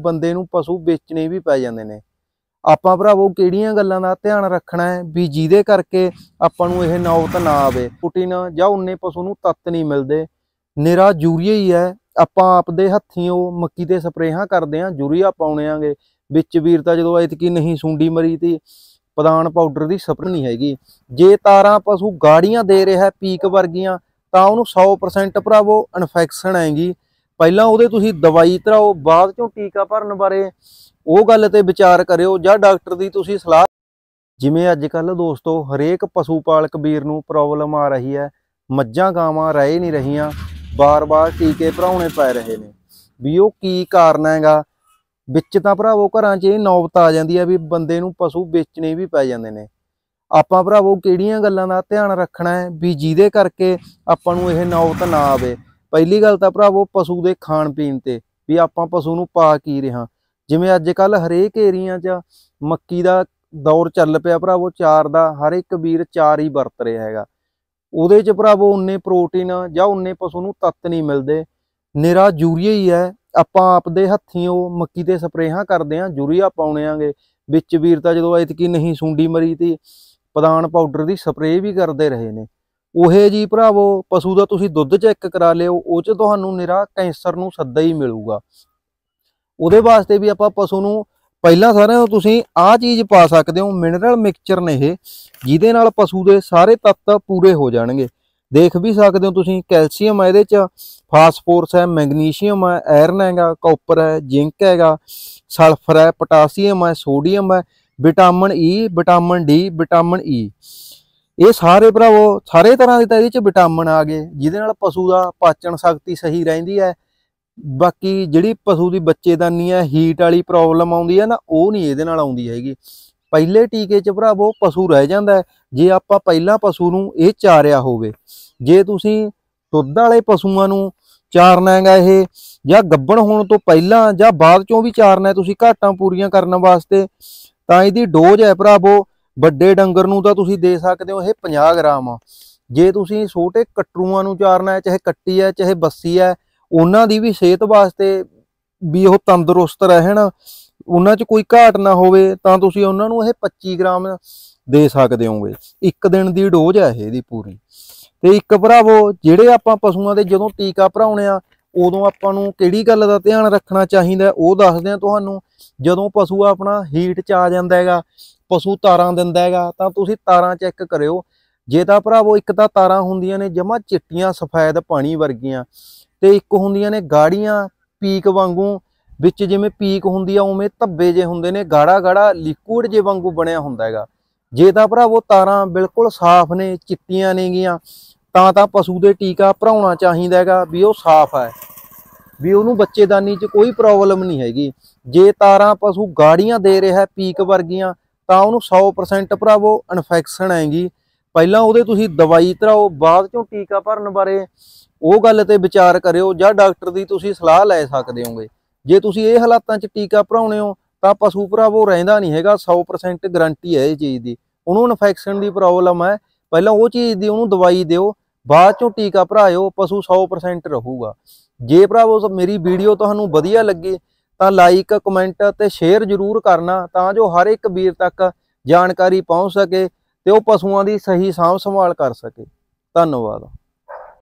ਬੰਦੇ ਨੂੰ ਪਸ਼ੂ ਵੇਚਣੇ ਵੀ ਪੈ ਜਾਂਦੇ ਨੇ। ਆਪਾਂ ਭਰਾਵੋ ਕਿਹੜੀਆਂ ਗੱਲਾਂ ਦਾ ਧਿਆਨ ਰੱਖਣਾ ਹੈ ਵੀ ਜਿਹਦੇ ਕਰਕੇ ਆਪਾਂ ਨੂੰ ਇਹ ਨੌਬਤ ਨਾ ਆਵੇ। ਪ੍ਰੋਟੀਨ ਜਾਂ ਉਨੇ ਪਸ਼ੂ ਨੂੰ ਤੱਤ ਨਹੀਂ ਮਿਲਦੇ। ਨਿਰਾ ਯੂਰੀਆ ਹੀ ਹੈ। ਆਪਾਂ ਆਪਦੇ ਹੱਥੀਓ ਮੱਕੀ ਤੇ ਸਪਰੇਹਾਂ ਕਰਦੇ ਆਂ ਯੂਰੀਆ ਪਾਉਣੇ ਆਂਗੇ। ਵਿੱਚ ਵੀਰ ਤਾਂ ਜਦੋਂ ਐਤਕੀ ਨਹੀਂ ਸੁੰਡੀ ਮਰੀ ਤੀ, ਪਦਾਨ ਪਾਊਡਰ ਦੀ ਸਪਰੇ ਨਹੀਂ ਹੈਗੀ। ਜੇ ਤਾਰਾਂ ਪਸ਼ੂ ਗਾੜੀਆਂ ਦੇ ਰਿਹਾ ਪੀਕ ਵਰਗੀਆਂ, ਤਾਂ ਉਹਨੂੰ 100% ਭਰਾਵੋ ਇਨਫੈਕਸ਼ਨ ਆਏਗੀ। ਪਹਿਲਾਂ ਉਹਦੇ ਤੁਸੀਂ ਦਵਾਈ ਧਰਾਓ ਬਾਅਦ ਚੋਂ ਟੀਕਾ ਭਰਨ ਬਾਰੇ ਉਹ ਗੱਲ ਤੇ ਵਿਚਾਰ ਕਰਿਓ ਜਾਂ ਡਾਕਟਰ ਦੀ ਤੁਸੀਂ ਸਲਾਹ। ਜਿਵੇਂ ਅੱਜ ਕੱਲ ਦੋਸਤੋ, ਹਰੇਕ ਪਸ਼ੂ ਪਾਲਕ ਵੀਰ ਨੂੰ ਪ੍ਰੋਬਲਮ ਆ ਰਹੀ ਹੈ, ਮੱਝਾਂ ਗਾਵਾਂ ਰਹਿ ਨਹੀਂ ਰਹੀਆਂ, ਬਾਰ-ਬਾਰ ਟੀਕੇ ਭਰਾਉਣੇ ਪੈ ਰਹੇ ਨੇ। ਵੀ ਉਹ ਕੀ ਕਾਰਨ ਹੈਗਾ? ਵਿੱਚ ਤਾਂ ਭਰਾਵੋ ਘਰਾਂ 'ਚ ਇਹ ਨੌਬਤ ਆ ਜਾਂਦੀ ਹੈ ਵੀ ਬੰਦੇ ਨੂੰ ਪਸ਼ੂ ਵੇਚਣੇ ਵੀ ਪੈ ਜਾਂਦੇ ਨੇ। ਆਪਾਂ ਭਰਾਵੋ ਕਿਹੜੀਆਂ ਗੱਲਾਂ ਦਾ ਧਿਆਨ ਰੱਖਣਾ ਹੈ ਵੀ ਜਿਹਦੇ ਕਰਕੇ ਆਪਾਂ ਨੂੰ ਇਹ ਨੌਬਤ ਨਾ ਆਵੇ। ਪਹਿਲੀ ਗੱਲ ਤਾਂ ਭਰਾਵੋ ਪਸ਼ੂ ਦੇ ਖਾਣ ਪੀਣ ਤੇ, ਵੀ ਆਪਾਂ ਪਸ਼ੂ ਨੂੰ ਪਾ ਕੀ ਰਿਹਾ। ਜਿਵੇਂ ਅੱਜ ਕੱਲ ਹਰੇਕ ਏਰੀਆ 'ਚ ਮੱਕੀ ਦਾ ਦੌਰ ਚੱਲ ਪਿਆ ਭਰਾਵੋ, ਚਾਰ ਦਾ, ਹਰ ਇੱਕ ਵੀਰ ਚਾਰ ਹੀ ਵਰਤ ਰਿਹਾ ਹੈਗਾ। ਉਹਦੇ 'ਚ ਭਰਾਵੋ ਉਨੇ ਪ੍ਰੋਟੀਨ ਜਾਂ ਉਨੇ ਪਸ਼ੂ ਨੂੰ ਤੱਤ ਨਹੀਂ ਮਿਲਦੇ। ਨਿਰਾ ਯੂਰੀਆ ਹੀ ਹੈ। ਆਪਾਂ ਆਪਦੇ ਹੱਥੀਂ ਉਹ ਮੱਕੀ ਤੇ ਸਪਰੇਹਾਂ ਕਰਦੇ ਆਂ ਯੂਰੀਆ ਪਾਉਣੇ ਆਂਗੇ। ਵਿੱਚ ਵੀਰ ਤਾਂ ਜਦੋਂ ਐਤਕੀ ਨਹੀਂ ਸੁੰਡੀ ਮਰੀ ਤੀ, ਪਦਾਨ ਪਾਊਡਰ ਦੀ ਸਪਰੇਅ ਵੀ ਕਰਦੇ ਰਹੇ ਨੇ। ਉਹੇ ਜੀ ਭਰਾਵੋ, ਪਸ਼ੂ ਦਾ ਤੁਸੀਂ ਦੁੱਧ ਚੈੱਕ ਕਰਾ ਲਿਓ, ਉਹ ਚ ਤੁਹਾਨੂੰ ਨਿਰਾ ਕੈਂਸਰ ਨੂੰ ਸੱਦਾ ਹੀ ਮਿਲੂਗਾ। ਉਹਦੇ ਵਾਸਤੇ ਵੀ ਆਪਾਂ ਪਸ਼ੂ ਨੂੰ ਪਹਿਲਾਂ ਸਾਰਿਆਂ ਨੂੰ ਤੁਸੀਂ ਆਹ ਚੀਜ਼ ਪਾ ਸਕਦੇ ਹੋ ਮਿਨਰਲ ਮਿਕਸਚਰ ਨੇ ਇਹ, ਜਿਹਦੇ ਨਾਲ ਪਸ਼ੂ ਦੇ ਸਾਰੇ ਤੱਤ ਪੂਰੇ ਹੋ ਜਾਣਗੇ। ਦੇਖ ਵੀ ਸਕਦੇ ਹੋ ਤੁਸੀਂ, ਕੈਲਸ਼ੀਅਮ ਹੈ ਇਹਦੇ ਚ, ਫਾਸਫੋਰਸ ਹੈ, ਮੈਗਨੀਸ਼ੀਅਮ ਹੈ, ਆਇਰਨ ਹੈਗਾ ਕਾਪਰ ਹੈ, ਜ਼ਿੰਕ ਹੈਗਾ, ਸਲਫਰ ਹੈ, ਪੋਟਾਸੀਅਮ ਹੈ, ਸੋਡੀਅਮ ਹੈ, vitamin E vitamin D vitamin E ਇਹ ਸਾਰੇ ਭਰਾਵੋ, ਸਾਰੇ ਤਰ੍ਹਾਂ ਦੇ ਤਾਂ ਇਹਦੇ ਚ ਵਿਟਾਮਿਨ ਆ ਗਏ, ਜਿਹਦੇ ਨਾਲ ਪਸ਼ੂ ਦਾ ਪਾਚਨ ਸ਼ਕਤੀ ਸਹੀ ਰਹਿੰਦੀ ਹੈ। ਬਾਕੀ ਜਿਹੜੀ ਪਸ਼ੂ ਦੀ ਬੱਚੇਦਾਨੀ ਹੈ ਹੀਟ ਵਾਲੀ ਪ੍ਰੋਬਲਮ ਆਉਂਦੀ ਹੈ ਨਾ, ਉਹ ਨਹੀਂ ਇਹਦੇ ਨਾਲ ਆਉਂਦੀ ਹੈਗੀ। ਪਹਿਲੇ ਟੀਕੇ ਚ ਭਰਾਵੋ, ਪਸ਼ੂ ਰਹਿ ਜਾਂਦਾ ਜੇ ਆਪਾਂ ਪਹਿਲਾਂ ਪਸ਼ੂ ਨੂੰ ਇਹ ਚਾਰਿਆ ਹੋਵੇ, ਜੇ ਤੁਸੀਂ ਦੁੱਧ ਵਾਲੇ ਪਸ਼ੂਆਂ ਨੂੰ ਚਾਰਨਾ ਹੈਗਾ ਇਹ, ਜਾਂ ਗੱਬਣ ਹੋਣ ਤੋਂ ਪਹਿਲਾਂ, ਜਾਂ ਬਾਅਦ ਚੋਂ ਵੀ ਚਾਰਨਾ ਤੁਸੀਂ ਘਾਟਾਂ ਪੂਰੀਆਂ ਕਰਨ ਵਾਸਤੇ, ਤਾਂ ਇਹਦੀ ਡੋਜ਼ ਹੈ ਭਰਾਵੋ ਵੱਡੇ ਡੰਗਰ ਨੂੰ ਤਾਂ ਤੁਸੀਂ ਦੇ ਸਕਦੇ ਹੋ, ਇਹ 50 ਗ੍ਰਾਮ ਜੇ ਤੁਸੀਂ ਛੋਟੇ ਕਟਰੂਆਂ ਨੂੰ ਚਾਰਨਾ ਹੈ, ਚਾਹੇ ਕੱਟੀ ਹੈ, ਚਾਹੇ ਬੱਸੀ ਹੈ, ਉਹਨਾਂ ਦੀ ਵੀ ਸਿਹਤ ਵਾਸਤੇ ਵੀ ਉਹ ਤੰਦਰੁਸਤ ਰਹਿਣ, ਉਹਨਾਂ 'ਚ ਕੋਈ ਘਾਟ ਨਾ ਹੋਵੇ, ਤਾਂ ਤੁਸੀਂ ਉਹਨਾਂ ਨੂੰ ਇਹ 25 ਗ੍ਰਾਮ ਦੇ ਸਕਦੇ ਹੋਗੇ ਇੱਕ ਦਿਨ ਦੀ ਡੋਜ਼ ਹੈ ਇਹਦੀ ਪੂਰੀ। ਤੇ ਇੱਕ ਭਰਾਵੋ, ਜਿਹੜੇ ਆਪਾਂ ਪਸ਼ੂਆਂ ਦੇ ਜਦੋਂ ਟੀਕਾ ਭਰਾਉਣੇ ਆ, ਉਦੋਂ ਆਪਾਂ ਨੂੰ ਕਿਹੜੀ ਗੱਲ ਦਾ ਧਿਆਨ ਰੱਖਣਾ ਚਾਹੀਦਾ ਉਹ ਦੱਸਦੇ ਆ ਤੁਹਾਨੂੰ। ਜਦੋਂ ਪਸ਼ੂ ਆਪਣਾ ਹੀਟ 'ਚ ਆ ਜਾਂਦਾ ਹੈਗਾ ਪਸ਼ੂ ਤਾਰਾਂ ਦਿੰਦਾ ਹੈਗਾ, ਤਾਂ ਤੁਸੀਂ ਤਾਰਾਂ ਚੈੱਕ ਕਰਿਓ। ਜੇ ਤਾਂ ਭਰਾਵੋ ਇੱਕ ਤਾਂ ਤਾਰਾਂ ਹੁੰਦੀਆਂ ਨੇ ਜਮਾ ਚਿੱਟੀਆਂ, ਸਫੈਦ ਪਾਣੀ ਵਰਗੀਆਂ ਤੇ ਇੱਕ ਹੁੰਦੀਆਂ ਨੇ ਗਾੜੀਆਂ ਪੀਕ ਵਾਂਗੂ, ਵਿੱਚ ਜਿਵੇਂ ਪੀਕ ਹੁੰਦੀ ਆ ਉਵੇਂ ਧੱਬੇ ਜੇ ਹੁੰਦੇ ਨੇ ਗਾੜਾ ਗਾੜਾ ਲਿਕੁਇਡ ਜੇ ਵਾਂਗੂ ਬਣਿਆ ਹੁੰਦਾ ਹੈਗਾ। ਜੇ ਤਾਂ ਭਰਾਵੋ ਤਾਰਾਂ ਬਿਲਕੁਲ ਸਾਫ਼ ਨੇ, ਚਿੱਟੀਆਂ ਨੇਗੀਆਂ, ਤਾਂ ਤਾਂ ਪਸ਼ੂ ਦੇ ਟੀਕਾ ਭਰਾਉਣਾ ਚਾਹੀਦਾ ਹੈਗਾ ਵੀ ਉਹ ਸਾਫ਼ ਹੈ। ਵੀ ਉਹਨੂੰ ਬੱਚੇਦਾਨੀ 'ਚ ਕੋਈ ਪ੍ਰੋਬਲਮ ਨਹੀਂ ਹੈਗੀ। ਜੇ ਤਾਰਾਂ ਪਸ਼ੂ ਗਾੜੀਆਂ ਦੇ ਰਿਹਾ, ਪੀਕ ਵਰਗੀਆਂ ਤਾਂ ਉਹਨੂੰ 100% ਭਰਾਵੋ ਇਨਫੈਕਸ਼ਨ ਆਏਗੀ। ਪਹਿਲਾਂ ਉਹਦੇ ਤੁਸੀਂ ਦਵਾਈ ਧਰਾਓ ਬਾਅਦ ਚੋਂ ਟੀਕਾ ਭਰਨ ਬਾਰੇ ਉਹ ਗੱਲ ਤੇ ਵਿਚਾਰ ਕਰਿਓ, ਜਾਂ ਡਾਕਟਰ ਦੀ ਤੁਸੀਂ ਸਲਾਹ ਲੈ ਸਕਦੇ ਹੋਗੇ। ਜੇ ਤੁਸੀਂ ਇਹ ਹਾਲਾਤਾਂ 'ਚ ਟੀਕਾ ਭਰਾਉਣੇ ਹੋ, ਤਾਂ ਪਸ਼ੂ ਭਰਾਵੋ ਰਹਿੰਦਾ ਨਹੀਂ ਹੈਗਾ 100% ਗਾਰੰਟੀ ਹੈ ਇਹ ਚੀਜ਼ ਦੀ। ਉਹਨੂੰ ਇਨਫੈਕਸ਼ਨ ਦੀ ਪ੍ਰੋਬਲਮ ਹੈ। ਪਹਿਲਾਂ ਉਹ ਚੀਜ਼ ਦੀ ਉਹਨੂੰ ਦਵਾਈ ਦਿਓ, ਬਾਅਦ ਚੋਂ ਟੀਕਾ ਭਰਾਇਓ, ਪਸ਼ੂ 100% ਰਹੂਗਾ। ਜੇ ਭਰਾਵੋ, ਮੇਰੀ ਵੀਡੀਓ ਤੁਹਾਨੂੰ ਵਧੀਆ ਲੱਗੇ ਤਾਂ ਲਾਈਕ ਕਮੈਂਟ ਤੇ ਸ਼ੇਅਰ ਜ਼ਰੂਰ ਕਰਨਾ ਤਾਂ ਜੋ ਹਰ ਇੱਕ ਵੀਰ ਤੱਕ ਜਾਣਕਾਰੀ ਪਹੁੰਚ ਸਕੇ ਤੇ ਉਹ ਪਸ਼ੂਆਂ ਦੀ ਸਹੀ ਸਾਂਭ ਸੰਭਾਲ ਕਰ ਸਕੇ। ਧੰਨਵਾਦ।